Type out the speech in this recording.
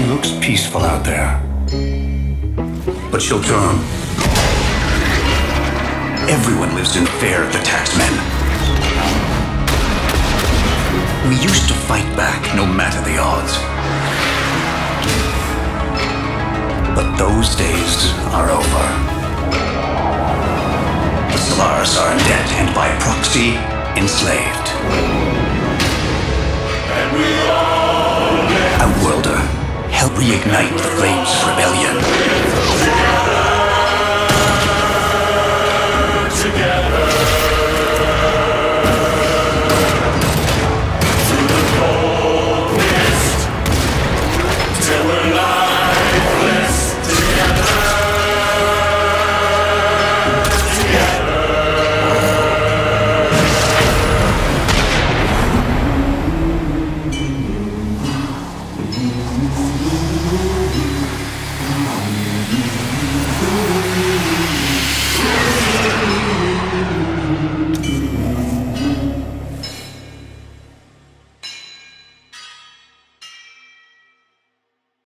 She looks peaceful out there. But she'll turn. Everyone lives in fear of the taxmen. We used to fight back no matter the odds. But those days are over. The Solaris are in debt and by proxy, enslaved. Help reignite the flames. Thank you.